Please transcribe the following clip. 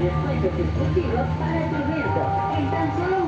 descuentos exclusivos para el segmento en tan solo